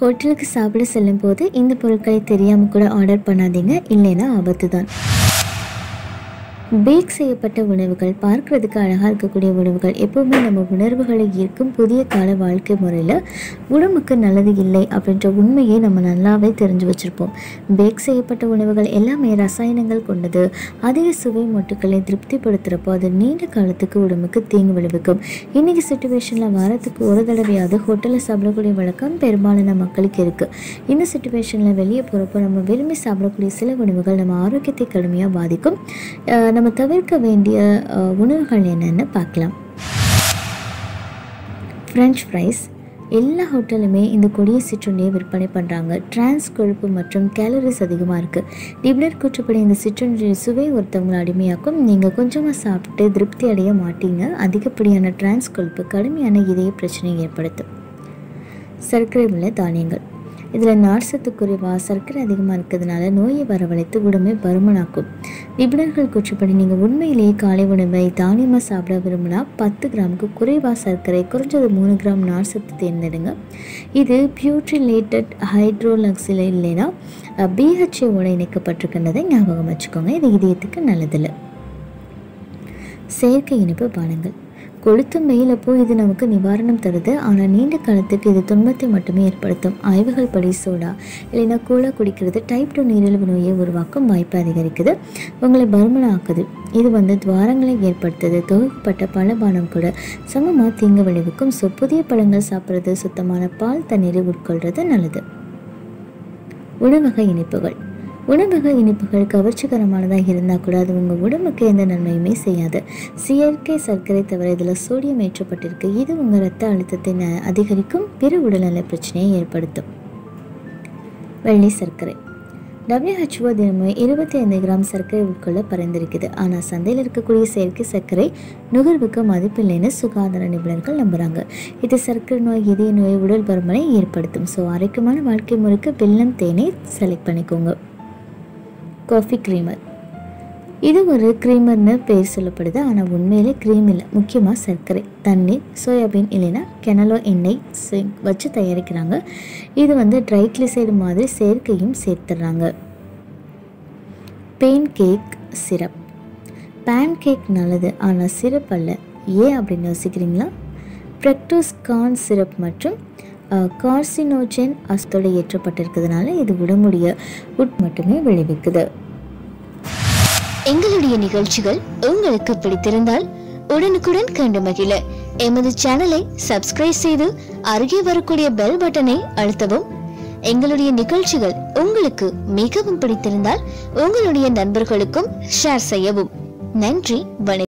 ஹோட்டலுக்கு சாப்பிட செல்லும் போது இந்த பொருட்களை தெரியாமல் கூட ஆர்டர் பண்ணாதீங்க. இல்லைன்னா ஆபத்து தான் பேக் செய்யப்பட்ட உணவுகள் பார்க்கறதுக்கு அழகாக இருக்கக்கூடிய உணவுகள் எப்போவுமே நம்ம உணர்வுகளை ஈர்க்கும் புதிய கால வாழ்க்கை முறையில் உடம்புக்கு நல்லது இல்லை அப்படின்ற உண்மையை நம்ம நல்லாவே தெரிஞ்சு வச்சுருப்போம். பேக் செய்யப்பட்ட உணவுகள் எல்லாமே ரசாயனங்கள் கொண்டது. அதிக சுவை மொட்டுக்களை திருப்திப்படுத்துகிறப்போ அது நீண்ட காலத்துக்கு உடம்புக்கு தீங்கு விளைவிக்கும். இன்றைக்கி சுச்சுவேஷனில் வாரத்துக்கு ஒரு தடவையாவது ஹோட்டலில் சாப்பிடக்கூடிய வழக்கம் பெரும்பாலான மக்களுக்கு இருக்குது இந்த சுச்சுவேஷனில் வெளியே போகிறப்போ நம்ம விரும்பி சாப்பிடக்கூடிய சில உணவுகள் நம்ம ஆரோக்கியத்தை கடுமையாக பாதிக்கும். நம்ம தவிர்க்க வேண்டிய உணவுகள் என்னென்னு பார்க்கலாம். ஃப்ரெஞ்ச் ஃப்ரைஸ் எல்லா ஹோட்டலுமே இந்த கொடிய சிற்றுண்டியை விற்பனை பண்ணுறாங்க டிரான்ஸ் கொழுப்பு மற்றும் கேலரிஸ் அதிகமாக இருக்குது நிபுணர் கூற்றுப்படி இந்த சிற்றுண்டிய சுவை ஒருத்தவங்களை அடிமையாக்கும். நீங்கள் கொஞ்சமாக சாப்பிட்டு திருப்தி அடைய மாட்டீங்க. அதிகப்படியான டிரான்ஸ் கொழுப்பு கடுமையான இதய பிரச்சனையை ஏற்படுத்தும். சர்க்கரை உள்ள தானியங்கள். இதில் நார்சத்து குறைவாக சர்க்கரை அதிகமாக இருக்கிறதுனால நோயை வரவழைத்து உடம்பை பருமனாக்கும். நிபுணர்கள் கூற்றுப்படி நீங்கள் உண்மையிலேயே காலை உணவை தானியமாக சாப்பிட விரும்பினா பத்து கிராமுக்கு குறைவாக சர்க்கரை குறைஞ்சது மூணு கிராம் நார்சத்து தேர்ந்தெடுங்க. இது பியூட்ரிலேட்டட் ஹைட்ரோலக்ஸில் இல்லைன்னா பிஹெச்ஏவோட இணைக்கப்பட்டிருக்கின்றதை ஞாபகம் வச்சுக்கோங்க. இது இதயத்துக்கு நல்லதில்லை. செயற்கை இனிப்பு பானங்கள். கொளுத்தும் போ இது நமக்கு நிவாரணம் தருது. ஆனால் நீண்ட காலத்துக்கு இது துன்பத்தை மட்டுமே ஏற்படுத்தும். ஆய்வுகள் படி சோடா இல்லைன்னா கூழா குடிக்கிறது டைப் டூ நீரிழிவு நோயை உருவாக்கும் வாய்ப்பு அதிகரிக்குது. உங்களை பருமன ஆக்குது இது வந்து துவாரங்களை ஏற்படுத்துது. தொகுக்கப்பட்ட பழபானம் கூட சமமாக தீங்கு விளைவிக்கும். ஸோ புதிய பழங்கள் சாப்பிட்றது சுத்தமான பால் தண்ணீரை உட்கொள்வது நல்லது. உணவக இனிப்புகள். உணவக இனிப்புகள் கவர்ச்சிகரமானதாக இருந்தால் கூட அது உங்கள் உடம்புக்கு எந்த நன்மையுமே செய்யாது. செயற்கை சர்க்கரை தவிர இதில் சோடியம் ஏற்றப்பட்டிருக்கு. இது உங்கள் ரத்த அழுத்தத்தை ந- அதிகரிக்கும் பிற உடல்நல பிரச்சனையை ஏற்படுத்தும். வெள்ளி சர்க்கரை. டபிள்யூஹெச்ஓ தினமும் இருபத்தி ஐந்து கிராம் சர்க்கரை உட்கொள்ள பரிந்துரைக்குது ஆனால் சந்தையில் இருக்கக்கூடிய செயற்கை சர்க்கரை நுகர்வுக்கு மதிப்பில்லைன்னு சுகாதார நிபுணர்கள் நம்புகிறாங்க இது சர்க்கரை நோய் இதய நோய் உடல் பருமனை ஏற்படுத்தும். ஸோ ஆரோக்கியமான வாழ்க்கை முறைக்கு வெள்ளம் தேனை செலக்ட் பண்ணிக்கோங்க. காஃபி க்ரீமர் இது ஒரு க்ரீமர்னு பேர் சொல்லப்படுது ஆனால் உண்மையிலே க்ரீம் இல்லை. முக்கியமாக சர்க்கரை தண்ணீர் சோயாபீன் இல்லைன்னா கெனலோ எண்ணெய் சே- வச்சு தயாரிக்கிறாங்க. இது வந்து ட்ரை கிளிசைடு மாதிரி சேர்க்கையும் சேர்த்துடுறாங்க pancake syrup pancake நல்லது ஆனால் சிரப் அல்ல. ஏன் அப்படின்னு யோசிக்கிறீங்களா? ஃப்ரெக்டோஸ் கார்ன் சிரப் மற்றும் கார்சினோஜென் அஸ்தோட ஏற்றப்பட்டிருக்கிறதுனால இது உடம்புடைய உட் மட்டுமே விளைவிக்குது. எங்களுடைய நிகழ்ச்சிகள் உங்களுக்கு பிடித்திருந்தால் உடனுக்குடன் கண்டு மகிழ. எமது சேனலை சப்ஸ்கிரைப் செய்து அருகே வரக்கூடிய பெல் பட்டனை அழுத்தவும். எங்களுடைய நிகழ்ச்சிகள் உங்களுக்கு மிகவும் பிடித்திருந்தால் உங்களுடைய நண்பர்களுக்கும் ஷேர் செய்யவும். நன்றி வணக்கம்.